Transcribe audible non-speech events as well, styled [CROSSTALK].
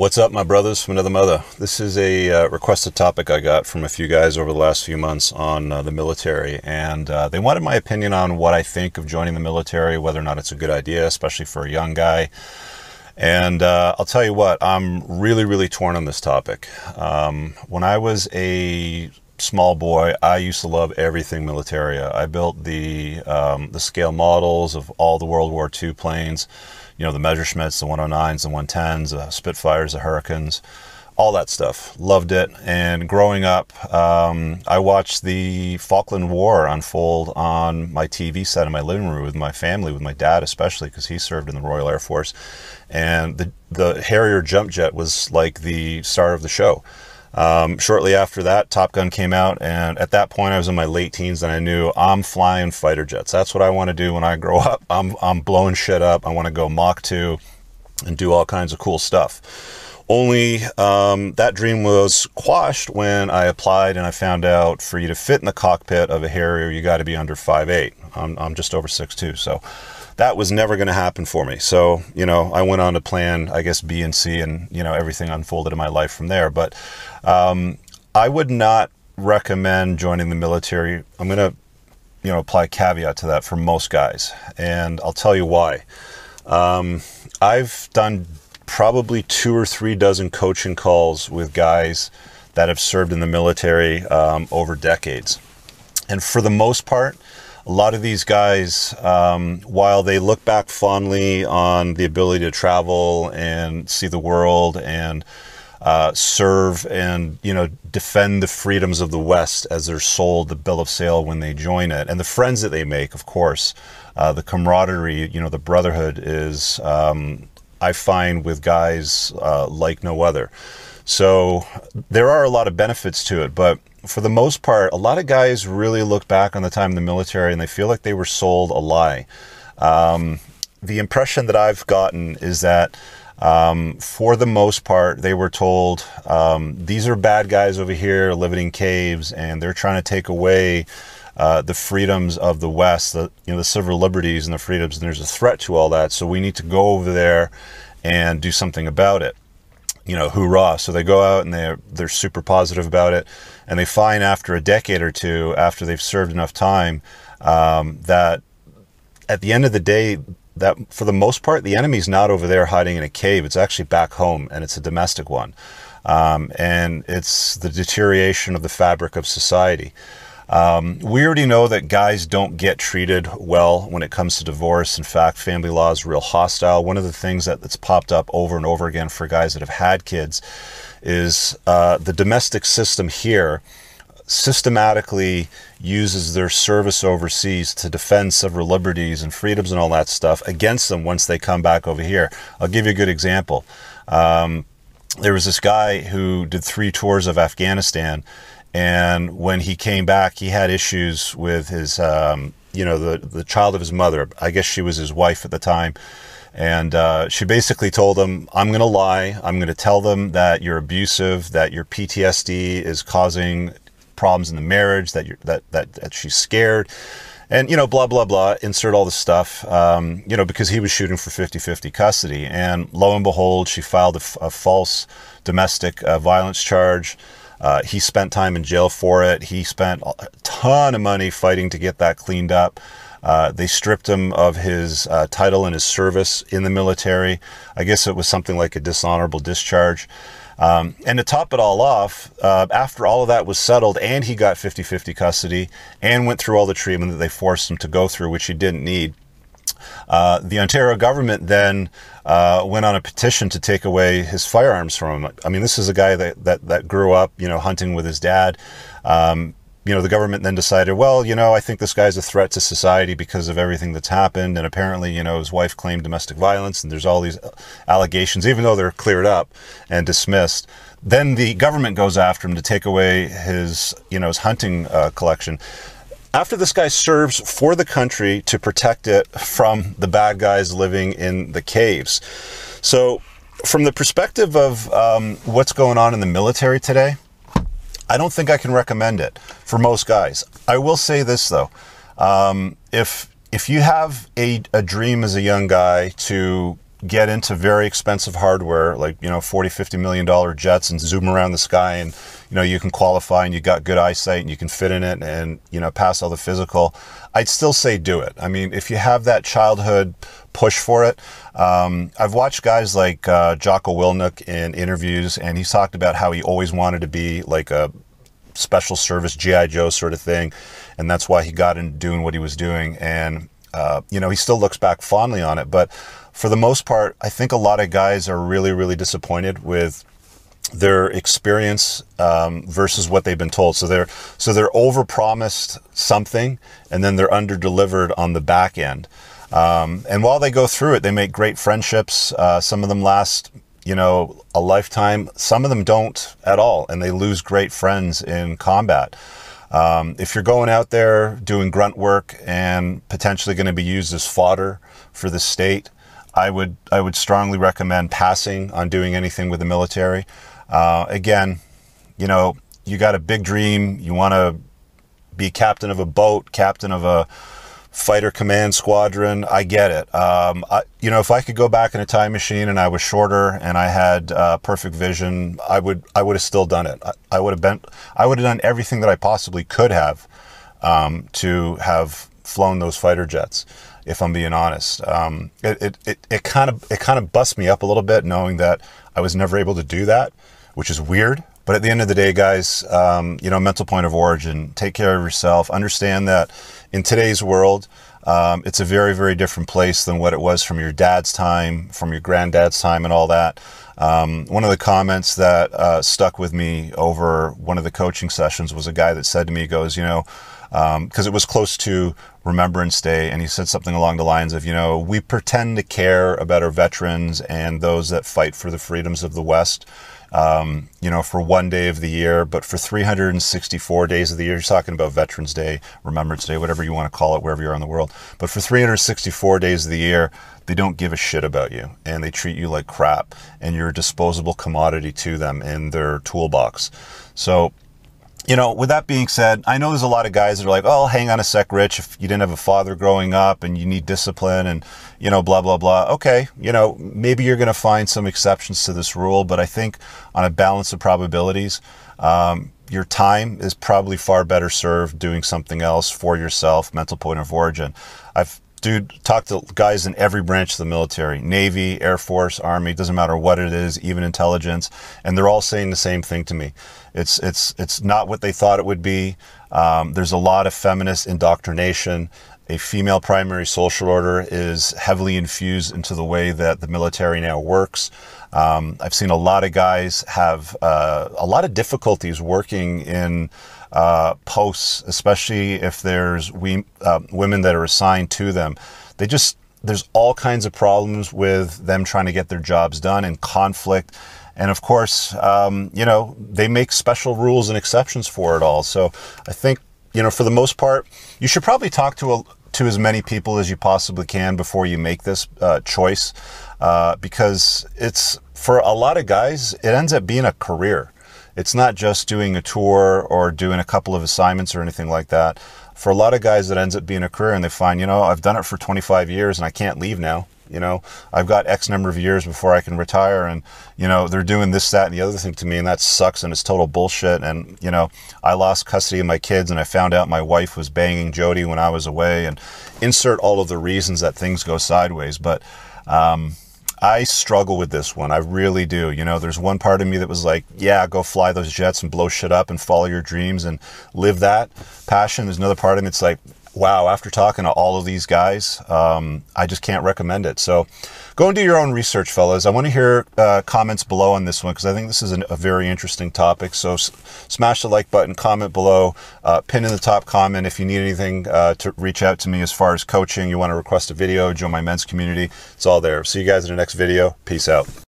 What's up, my brothers from another mother? This is a uh, requested topic I got from a few guys over the last few months on uh, the military, and uh, they wanted my opinion on what I think of joining the military, whether or not it's a good idea, especially for a young guy. And uh, I'll tell you what, I'm really, really torn on this topic. Um, when I was a small boy, I used to love everything military. I built the um, the scale models of all the World War II planes you know, the Messerschmitts, the 109s, the 110s, the Spitfires, the Hurricanes, all that stuff. Loved it. And growing up, um, I watched the Falkland War unfold on my TV set in my living room with my family, with my dad especially, because he served in the Royal Air Force. And the, the Harrier jump jet was like the star of the show. Um, shortly after that, Top Gun came out, and at that point, I was in my late teens, and I knew I'm flying fighter jets. That's what I want to do when I grow [LAUGHS] up. I'm I'm blowing shit up. I want to go Mach 2 and do all kinds of cool stuff. Only um, that dream was quashed when I applied and I found out for you to fit in the cockpit of a Harrier, you got to be under 5'8. I'm, I'm just over 6'2. So that was never going to happen for me. So, you know, I went on to plan, I guess, B and C, and, you know, everything unfolded in my life from there. But um, I would not recommend joining the military. I'm going to, you know, apply caveat to that for most guys. And I'll tell you why. Um, I've done probably two or three dozen coaching calls with guys that have served in the military um, over decades. And for the most part, a lot of these guys, um, while they look back fondly on the ability to travel and see the world and uh, serve and you know defend the freedoms of the West as they're sold the bill of sale when they join it, and the friends that they make, of course, uh, the camaraderie, you know, the brotherhood is um, I find with guys uh, like no other. So there are a lot of benefits to it, but for the most part, a lot of guys really look back on the time in the military and they feel like they were sold a lie. Um, the impression that I've gotten is that um, for the most part, they were told um, these are bad guys over here living in caves, and they're trying to take away uh, the freedoms of the West, the you know the civil liberties and the freedoms, and there's a threat to all that. So we need to go over there and do something about it you know, hoorah. So they go out and they're, they're super positive about it. And they find after a decade or two, after they've served enough time, um, that at the end of the day, that for the most part, the enemy's not over there hiding in a cave. It's actually back home and it's a domestic one. Um, and it's the deterioration of the fabric of society. Um, we already know that guys don't get treated well when it comes to divorce. In fact, family law is real hostile. One of the things that, that's popped up over and over again for guys that have had kids is uh, the domestic system here systematically uses their service overseas to defend civil liberties and freedoms and all that stuff against them once they come back over here. I'll give you a good example. Um, there was this guy who did three tours of Afghanistan and when he came back, he had issues with his, um, you know, the the child of his mother. I guess she was his wife at the time, and uh, she basically told him, "I'm going to lie. I'm going to tell them that you're abusive, that your PTSD is causing problems in the marriage, that you're that that, that she's scared." and you know blah blah blah insert all the stuff um, you know because he was shooting for 50-50 custody and lo and behold she filed a, a false domestic uh, violence charge uh, he spent time in jail for it. He spent a ton of money fighting to get that cleaned up. Uh, they stripped him of his uh, title and his service in the military. I guess it was something like a dishonorable discharge. Um, and to top it all off, uh, after all of that was settled and he got 50 50 custody and went through all the treatment that they forced him to go through, which he didn't need, uh, the Ontario government then uh, went on a petition to take away his firearms from him. I mean, this is a guy that, that, that grew up, you know, hunting with his dad. Um, you know, the government then decided, well, you know, I think this guy's a threat to society because of everything that's happened. And apparently, you know, his wife claimed domestic violence and there's all these allegations, even though they're cleared up and dismissed. Then the government goes after him to take away his, you know, his hunting uh, collection after this guy serves for the country to protect it from the bad guys living in the caves. So, from the perspective of um, what's going on in the military today, I don't think I can recommend it for most guys. I will say this though: um, if if you have a, a dream as a young guy to get into very expensive hardware, like, you know, 40, 50 million dollar jets and zoom around the sky and, you know, you can qualify and you got good eyesight and you can fit in it and, you know, pass all the physical, I'd still say do it. I mean, if you have that childhood push for it, um, I've watched guys like uh, Jocko Willink in interviews and he's talked about how he always wanted to be like a special service GI Joe sort of thing, and that's why he got into doing what he was doing. And uh, you know, he still looks back fondly on it. But for the most part, I think a lot of guys are really, really disappointed with their experience um, versus what they've been told. So they're so they're overpromised something, and then they're underdelivered on the back end. Um, and while they go through it, they make great friendships. Uh, some of them last you know, a lifetime. Some of them don't at all, and they lose great friends in combat. Um, if you're going out there doing grunt work and potentially going to be used as fodder for the state, I would I would strongly recommend passing on doing anything with the military. Uh, again, you know, you got a big dream. You want to be captain of a boat, captain of a fighter command squadron. I get it. Um, I, you know, if I could go back in a time machine and I was shorter and I had uh, perfect vision, I would I would have still done it. I, I, would have been I would have done everything that I possibly could have um, to have flown those fighter jets. If I'm being honest, um, it, it, it, kind of it kind of busts me up a little bit knowing that I was never able to do that, which is weird. But at the end of the day, guys, um, you know, mental point of origin. Take care of yourself. Understand that in today's world, um, it's a very, very different place than what it was from your dad's time, from your granddad's time, and all that. Um, one of the comments that uh, stuck with me over one of the coaching sessions was a guy that said to me, goes, you know, because um, it was close to Remembrance Day, and he said something along the lines of, you know, we pretend to care about our veterans and those that fight for the freedoms of the West um, you know, for one day of the year, but for 364 days of the year, you're talking about Veterans Day, Remembrance Day, whatever you want to call it, wherever you are in the world. But for 364 days of the year, they don't give a shit about you and they treat you like crap and you're a disposable commodity to them in their toolbox. So, you know, with that being said, I know there's a lot of guys that are like, oh, hang on a sec, Rich, if you didn't have a father growing up and you need discipline and, you know, blah, blah, blah. Okay, you know, maybe you're going to find some exceptions to this rule, but I think on a balance of probabilities, um, your time is probably far better served doing something else for yourself, mental point of origin. I've dude, talk to guys in every branch of the military Navy, Air Force, Army, doesn't matter what it is, even intelligence. And they're all saying the same thing to me. It's, it's, it's not what they thought it would be. Um, there's a lot of feminist indoctrination. A female primary social order is heavily infused into the way that the military now works. Um, I've seen a lot of guys have uh, a lot of difficulties working in uh, posts, especially if there's we, uh, women that are assigned to them. They just there's all kinds of problems with them trying to get their jobs done and conflict. And of course, um, you know, they make special rules and exceptions for it all. So I think, you know, for the most part, you should probably talk to a, to as many people as you possibly can before you make this uh, choice, uh, because it's for a lot of guys, it ends up being a career. It's not just doing a tour or doing a couple of assignments or anything like that. For a lot of guys, that ends up being a career, and they find, you know, I've done it for 25 years and I can't leave now. You know, I've got X number of years before I can retire, and you know they're doing this, that, and the other thing to me, and that sucks, and it's total bullshit. And you know, I lost custody of my kids, and I found out my wife was banging Jody when I was away, and insert all of the reasons that things go sideways. But um, I struggle with this one. I really do. You know, there's one part of me that was like, yeah, go fly those jets and blow shit up and follow your dreams and live that passion. There's another part of me that's like, wow, after talking to all of these guys, um, I just can't recommend it. So go and do your own research, fellas. I want to hear uh, comments below on this one because I think this is an, a very interesting topic. So s- smash the like button, comment below, uh, pin in the top comment if you need anything uh, to reach out to me as far as coaching. You want to request a video, join my men's community. It's all there. See you guys in the next video. Peace out.